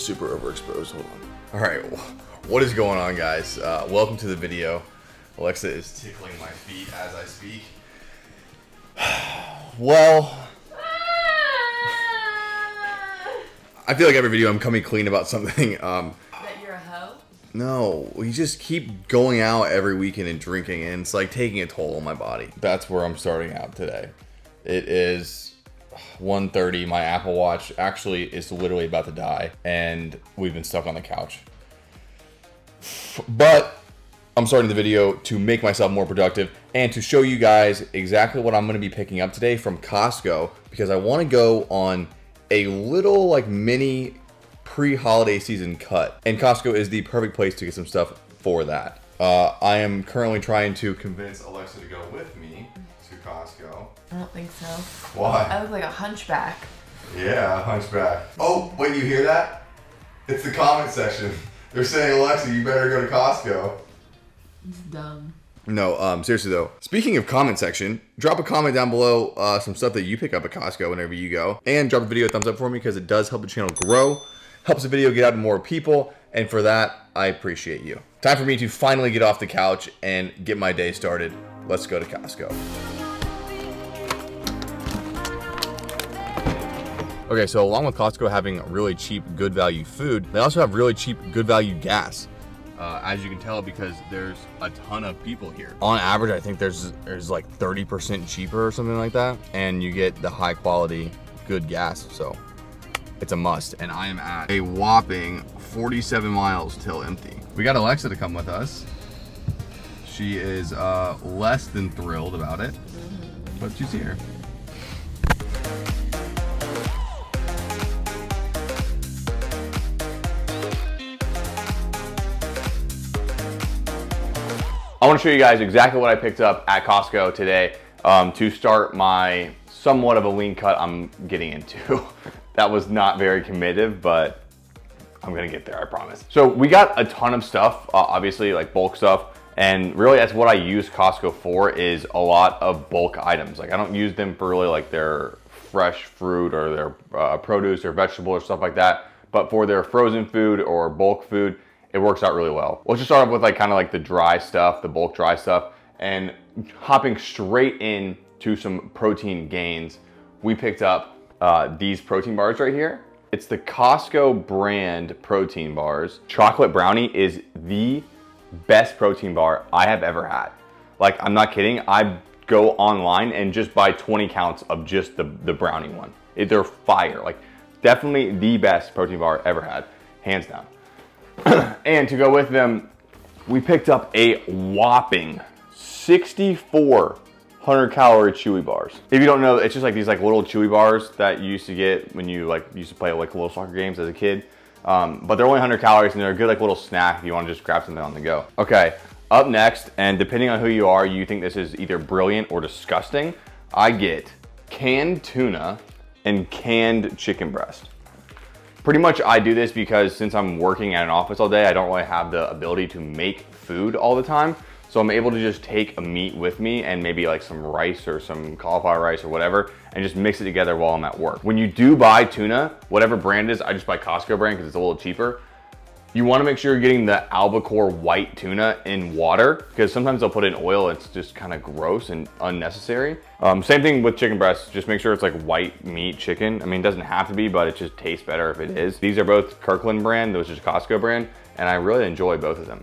super overexposed. Hold on. All right, what is going on, guys? Uh, welcome to the video. Alexa is tickling my feet as I speak. well, I feel like every video I'm coming clean about something. Um, That you're a hoe? no, we just keep going out every weekend and drinking, and it's like taking a toll on my body. That's where I'm starting out today. It is 1.30. My Apple Watch actually is literally about to die, and we've been stuck on the couch. But I'm starting the video to make myself more productive and to show you guys exactly what I'm going to be picking up today from Costco because I want to go on a little like mini pre-holiday season cut and Costco is the perfect place to get some stuff for that. Uh, I am currently trying to convince Alexa to go with me to Costco. I don't think so. Why? I look like a hunchback. Yeah, a hunchback. Oh, wait, you hear that? It's the comment section. They're saying, Alexa, you better go to Costco. It's dumb. No, um, seriously though. Speaking of comment section, drop a comment down below uh, some stuff that you pick up at Costco whenever you go, and drop a video a thumbs up for me because it does help the channel grow, helps the video get out to more people, and for that I appreciate you. Time for me to finally get off the couch and get my day started. Let's go to Costco. Okay, so along with Costco having really cheap, good value food, they also have really cheap, good value gas. Uh, as you can tell, because there's a ton of people here. On average, I think there's there's like 30% cheaper or something like that, and you get the high quality, good gas. So it's a must. And I am at a whopping 47 miles till empty. We got Alexa to come with us. She is uh, less than thrilled about it, but she's here. I want to show you guys exactly what I picked up at Costco today um, to start my somewhat of a lean cut I'm getting into. that was not very committed, but I'm gonna get there, I promise. So we got a ton of stuff, uh, obviously like bulk stuff, and really that's what I use Costco for is a lot of bulk items. Like I don't use them for really like their fresh fruit or their uh, produce or vegetable or stuff like that, but for their frozen food or bulk food, it works out really well. Let's just start off with like kind of like the dry stuff, the bulk dry stuff, and hopping straight in to some protein gains. We picked up uh, these protein bars right here. It's the Costco brand protein bars. Chocolate brownie is the best protein bar I have ever had. Like, I'm not kidding. I go online and just buy 20 counts of just the, the brownie one. It, they're fire. Like, definitely the best protein bar ever had, hands down. and to go with them, we picked up a whopping 6,400 calorie chewy bars. If you don't know, it's just like these like little chewy bars that you used to get when you like used to play like little soccer games as a kid. Um, but they're only 100 calories and they're a good like little snack if you want to just grab something on the go. Okay, up next, and depending on who you are, you think this is either brilliant or disgusting, I get canned tuna and canned chicken breast. Pretty much I do this because since I'm working at an office all day, I don't really have the ability to make food all the time. So I'm able to just take a meat with me and maybe like some rice or some cauliflower rice or whatever and just mix it together while I'm at work. When you do buy tuna, whatever brand it is, I just buy Costco brand because it's a little cheaper. You wanna make sure you're getting the albacore white tuna in water because sometimes they'll put in oil. It's just kind of gross and unnecessary. Um, same thing with chicken breasts. Just make sure it's like white meat chicken. I mean, it doesn't have to be, but it just tastes better if it is. These are both Kirkland brand, which is Costco brand, and I really enjoy both of them.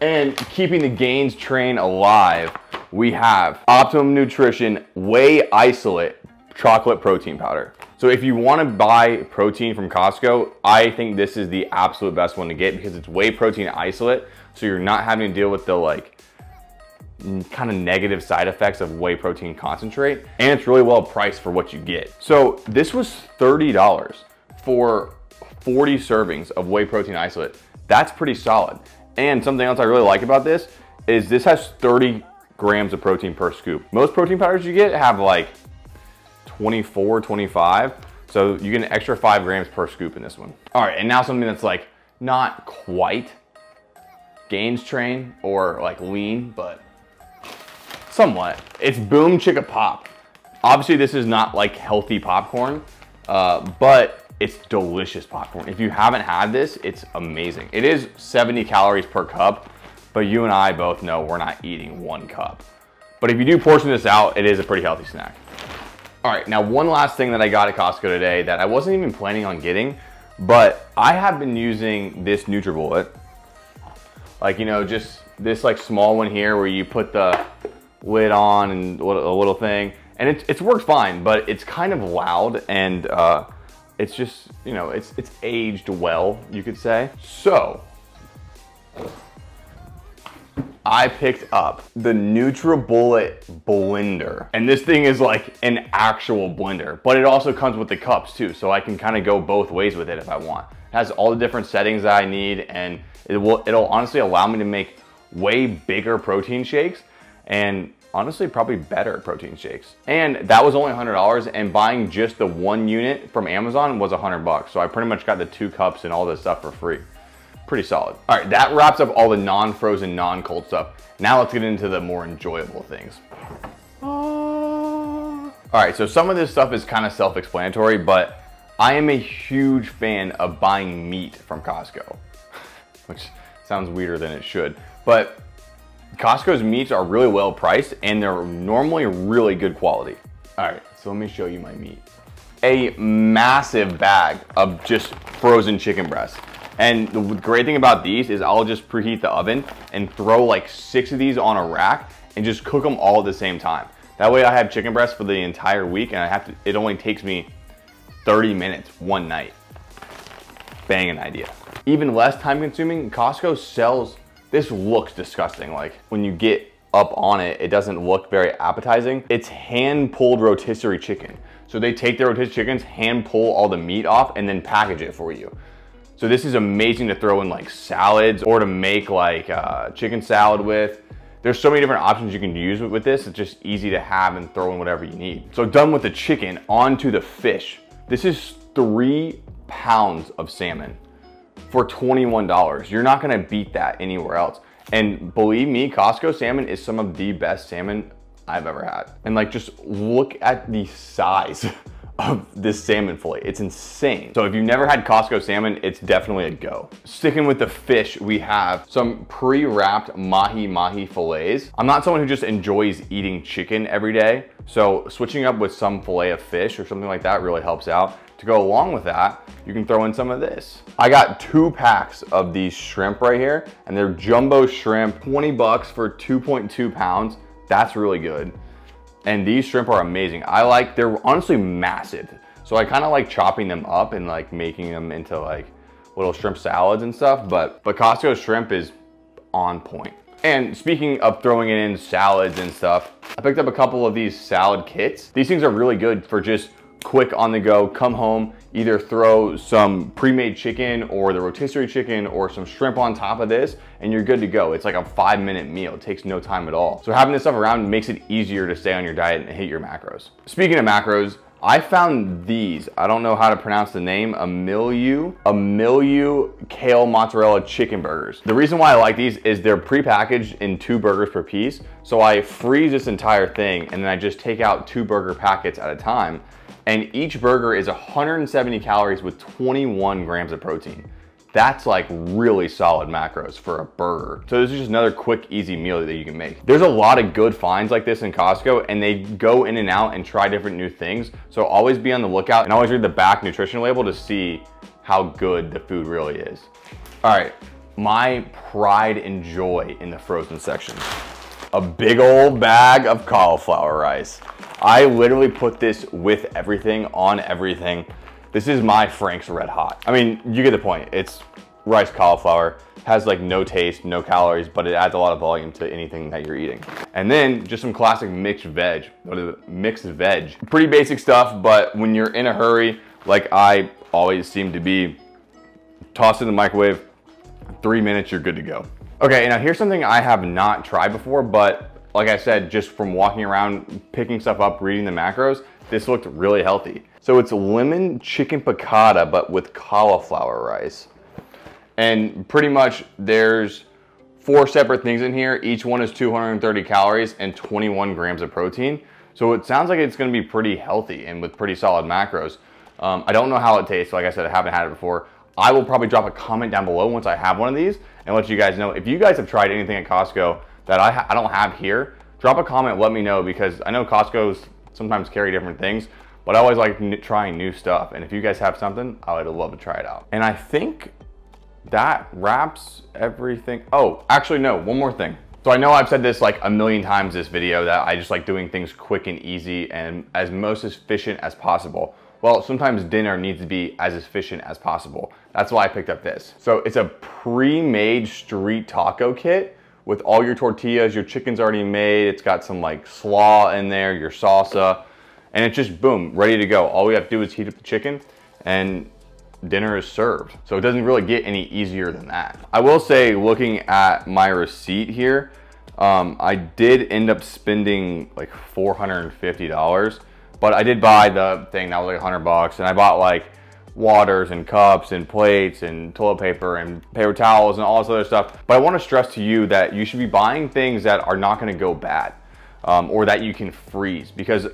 And keeping the gains train alive, we have Optimum Nutrition Whey Isolate Chocolate Protein Powder. So if you wanna buy protein from Costco, I think this is the absolute best one to get because it's whey protein isolate. So you're not having to deal with the like kind of negative side effects of whey protein concentrate. And it's really well priced for what you get. So this was $30 for 40 servings of whey protein isolate. That's pretty solid. And something else I really like about this is this has 30 grams of protein per scoop. Most protein powders you get have like 24, 25. So you get an extra five grams per scoop in this one. All right, and now something that's like not quite gains train or like lean, but somewhat. It's Boom Chicka Pop. Obviously this is not like healthy popcorn, uh, but It's delicious popcorn. If you haven't had this, it's amazing. It is 70 calories per cup, but you and I both know we're not eating one cup. But if you do portion this out, it is a pretty healthy snack. All right, now one last thing that I got at Costco today that I wasn't even planning on getting, but I have been using this NutriBullet. Like, you know, just this like small one here where you put the lid on and a little thing. And it's, it's worked fine, but it's kind of loud and uh, it's just, you know, it's, it's aged well, you could say. So, I picked up the NutriBullet blender. And this thing is like an actual blender, but it also comes with the cups too. So I can kind of go both ways with it if I want. It has all the different settings that I need and it will, it'll honestly allow me to make way bigger protein shakes and honestly probably better protein shakes. And that was only $100 and buying just the one unit from Amazon was 100 bucks. So I pretty much got the two cups and all this stuff for free pretty solid. All right, that wraps up all the non-frozen, non-cold stuff. Now let's get into the more enjoyable things. All right, so some of this stuff is kind of self-explanatory, but I am a huge fan of buying meat from Costco, which sounds weirder than it should. But Costco's meats are really well priced and they're normally really good quality. All right, so let me show you my meat. A massive bag of just frozen chicken breasts. And the great thing about these is I'll just preheat the oven and throw like six of these on a rack and just cook them all at the same time. That way I have chicken breasts for the entire week and I have to, it only takes me 30 minutes one night. Bang an idea. Even less time consuming, Costco sells, this looks disgusting. Like when you get up on it, it doesn't look very appetizing. It's hand pulled rotisserie chicken. So they take their rotisserie chickens, hand pull all the meat off and then package it for you. So this is amazing to throw in like salads or to make like uh, chicken salad with. There's so many different options you can use with this. It's just easy to have and throw in whatever you need. So done with the chicken, onto the fish. This is three pounds of salmon for $21. You're not gonna beat that anywhere else. And believe me, Costco salmon is some of the best salmon I've ever had. And like, just look at the size of this salmon fillet. It's insane. So if you've never had Costco salmon, it's definitely a go. Sticking with the fish, we have some pre-wrapped mahi-mahi fillets. I'm not someone who just enjoys eating chicken every day. So switching up with some fillet of fish or something like that really helps out. To go along with that, you can throw in some of this. I got two packs of these shrimp right here and they're jumbo shrimp, 20 bucks for 2.2 pounds. That's really good. And these shrimp are amazing. I like, they're honestly massive. So I kind of like chopping them up and like making them into like little shrimp salads and stuff. But, but Costco shrimp is on point. And speaking of throwing it in salads and stuff, I picked up a couple of these salad kits. These things are really good for just quick on the go, come home, either throw some pre-made chicken or the rotisserie chicken or some shrimp on top of this and you're good to go. It's like a five minute meal. It takes no time at all. So having this stuff around makes it easier to stay on your diet and hit your macros. Speaking of macros, I found these, I don't know how to pronounce the name, Amylu, Amylu Kale Mozzarella Chicken Burgers. The reason why I like these is they're pre-packaged in two burgers per piece. So I freeze this entire thing and then I just take out two burger packets at a time and each burger is 170 calories with 21 grams of protein. That's like really solid macros for a burger. So this is just another quick, easy meal that you can make. There's a lot of good finds like this in Costco and they go in and out and try different new things. So always be on the lookout and always read the back nutrition label to see how good the food really is. All right, my pride and joy in the frozen section. A big old bag of cauliflower rice. I literally put this with everything, on everything. This is my Frank's Red Hot. I mean, you get the point. It's rice cauliflower, has like no taste, no calories, but it adds a lot of volume to anything that you're eating. And then just some classic mixed veg, mixed veg. Pretty basic stuff, but when you're in a hurry, like I always seem to be, toss in the microwave, three minutes, you're good to go. Okay, now here's something I have not tried before, but like I said, just from walking around, picking stuff up, reading the macros, this looked really healthy. So it's lemon chicken piccata, but with cauliflower rice. And pretty much there's four separate things in here. Each one is 230 calories and 21 grams of protein. So it sounds like it's gonna be pretty healthy and with pretty solid macros. Um, I don't know how it tastes. Like I said, I haven't had it before. I will probably drop a comment down below once I have one of these and let you guys know. If you guys have tried anything at Costco that I, I don't have here, drop a comment, let me know because I know Costco's sometimes carry different things, but I always like trying new stuff. And if you guys have something, I would love to try it out. And I think that wraps everything. Oh, actually no, one more thing. So I know I've said this like a million times this video that I just like doing things quick and easy and as most efficient as possible. Well, sometimes dinner needs to be as efficient as possible. That's why I picked up this. So it's a pre-made street taco kit with all your tortillas, your chicken's already made, it's got some like slaw in there, your salsa, and it's just boom, ready to go. All we have to do is heat up the chicken and dinner is served. So it doesn't really get any easier than that. I will say, looking at my receipt here, um, I did end up spending like $450, but I did buy the thing that was like 100 bucks, and I bought like waters and cups and plates and toilet paper and paper towels and all this other stuff. But I want to stress to you that you should be buying things that are not going to go bad um, or that you can freeze because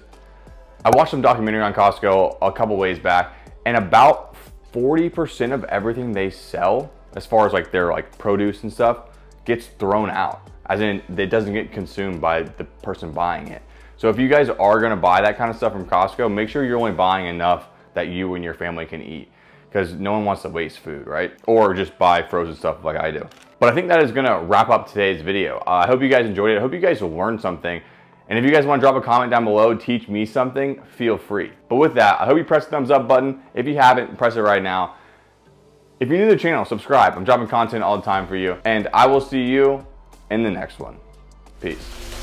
I watched some documentary on Costco a couple ways back and about 40% of everything they sell as far as like their like produce and stuff gets thrown out as in it doesn't get consumed by the person buying it. So if you guys are gonna buy that kind of stuff from Costco, make sure you're only buying enough that you and your family can eat because no one wants to waste food, right? Or just buy frozen stuff like I do. But I think that is gonna wrap up today's video. Uh, I hope you guys enjoyed it. I hope you guys learned something. And if you guys wanna drop a comment down below, teach me something, feel free. But with that, I hope you press the thumbs up button. If you haven't, press it right now. If you're new to the channel, subscribe. I'm dropping content all the time for you. And I will see you in the next one. Peace.